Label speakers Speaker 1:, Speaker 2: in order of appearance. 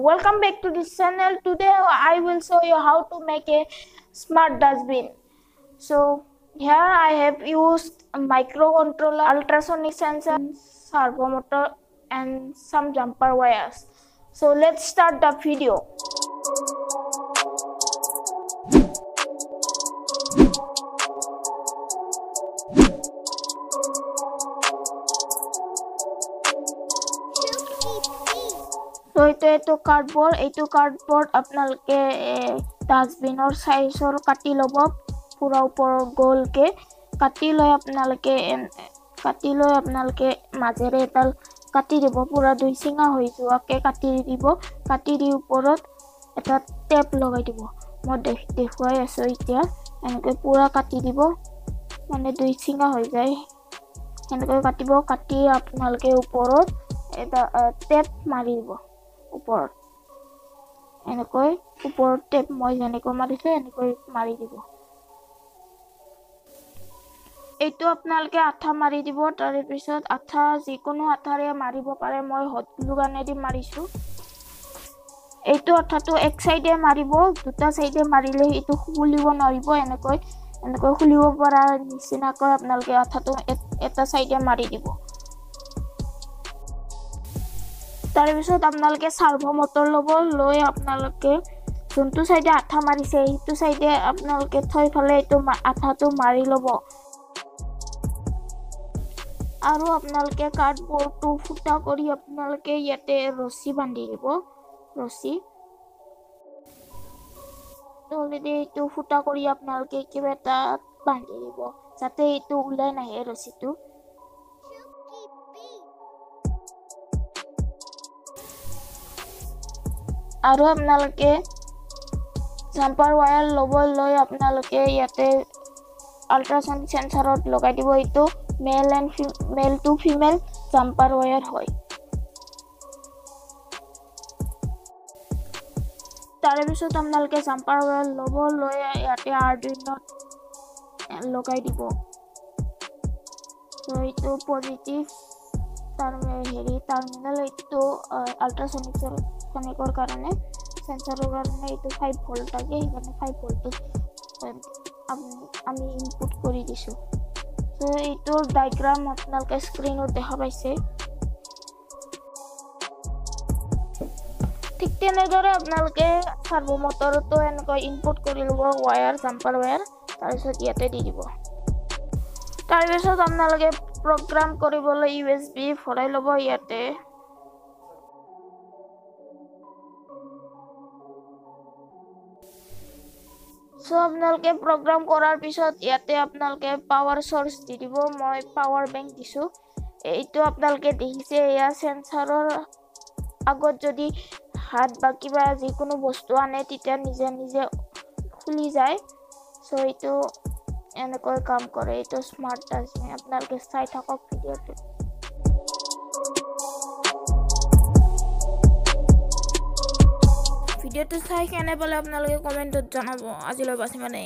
Speaker 1: Welcome back to this channel. Today I will show you how to make a smart dustbin. So here I have used a microcontroller, ultrasonic sensor, servo motor and some jumper wires. So let's start the video. তো এইটো এইটো cardboard এইটো cardboard আপোনালোকে ডাষ্টবিনৰ চাইজৰ কাটি ল'ব। পূৰা ওপৰৰ গ'লকৈ কাটি লৈ আপোনালোকে কাটি লৈ আপোনালোকে মাজেৰে এডাল কাটি দিব। পূৰা দুই চিঙা হৈ যোৱাকৈ কাটি দিব। কাটি দি ওপৰত এটা টেপ লগাই দিব। মই দেখুৱাই আছোঁ এতিয়া। এনেকৈ পূৰা কাটি দিব। মানে দুই চিঙা হৈ যায়। সেনেকৈ কাটিব। কাটি আপোনালোকে ওপৰত এটা টেপ মাৰি দিব। ওপৰত এনেকৈ ওপৰত টেপ মই যেনেকৈ মাৰিছোঁ এনেকৈ মাৰি দিব। এইটো আপোনালোকে আঠা মাৰি দিব তাৰে পিছত আঠা যিকোনো আঠাৰে মাৰিব পাৰে মই হট গ্লু গানেদি মাৰিছোঁ। এইটো আঠাটো এক চাইডে মাৰিব দুটা চাইডে মাৰিলে এইটো খুলিব নোৱাৰিব এনেকৈ এনেকৈ খুলিব পৰা নিচিনাকৈ আপোনালোকে আঠাটো এটা চাইডে মাৰি দিব। তাৰপিছত আপোনালোকে চাৰ্ভ মটৰ ল'ব লৈ আপোনালোকে যোনটো চাইডে আঠা মাৰিছে সেইটো চাইডে আপোনালোকে থৈ ফালে এইটো আঠাটো মাৰি ল'ব। আৰু আপোনালোকে কাৰ্ডবৰ্ডটো ফুটা কৰি আপোনালোকে ইয়াতে ৰছী বান্ধি দিব ৰছী। অলৰেডি এইটো ফুটা কৰি আপোনালোকে কিবা এটা বান্ধি দিব যাতে এইটো ওলাই নাহে ৰছীটো। আৰু আপোনালোকে জাম্পাৰ ৱায়াৰ ল'ব লৈ আপোনালোকে ইয়াতে আল্ট্ৰাচাউণ্ড চেঞ্চাৰত লগাই দিব। এইটো male and male to female jumper wire হয়। তাৰে পিছত আপোনালোকে জাম্পাৰ ৱায়াৰ ল'ব লৈ ইয়াতে আৰ্ডিনত লগাই দিব। এইটো পজিটিভ হেৰি টাৰ্মিনেল এইটো আল্ট্ৰাচনিক চনিকৰ কাৰণে চেঞ্চাৰৰ কাৰণে এইটো ফাইভ ভল্ট থাকে সেইকাৰণে ফাইভ ভল্টটো আমি ইনপুট কৰি দিছোঁ চ' এইটোৰ ডাইগ্ৰাম আপোনালোকে স্ক্ৰীণত দেখা পাইছে ঠিক তেনেদৰে আপোনালোকে চাৰ্ভ মটৰতো এনেকৈ ইনপুট কৰি ল'ব ৱায়াৰ জাম্পাৰ ৱায়াৰ তাৰপিছত ইয়াতে দি দিব তাৰপিছত আপোনালোকে প্ৰগ্ৰাম কৰিবলৈ ইউ এছ বি ভৰাই ল'ব ইয়াতে। চ' আপোনালোকে প্ৰগ্ৰাম কৰাৰ পিছত ইয়াতে আপোনালোকে পাৱাৰ চ'ৰ্চ দি দিব মই পাৱাৰ বেংক দিছোঁ। এইটো আপোনালোকে দেখিছে এয়া চেঞ্চাৰৰ আগত যদি হাত বা কিবা যিকোনো বস্তু আনে তেতিয়া নিজে নিজে খুলি যায়। চ' এইটো এনেকৈ কাম কৰে এইটো স্মাৰ্ট ডাষ্টবিন আপোনালোকে চাই থাকক ভিডিঅ'টো। ভিডিঅ'টো চাই কেনে পালে আপোনালোকে কমেণ্টত জনাব। আজিলৈ বাছি মানে